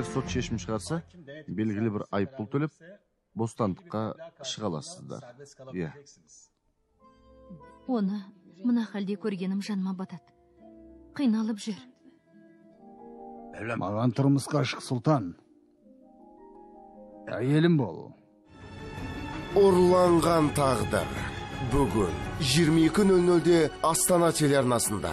егер сот шешім шығарса белгілі бір айыппұл төлеп бостандыққа шыға аласыздар. Иә. Оны мына халде көргенім жаныма батады. Қиналып жүр. Маған тұрмысқа шық сұлтан. Әйелім бол. Ұрланған тағдыр. Бүгін 22.00-де Астана телеарнасында.